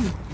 Hmm.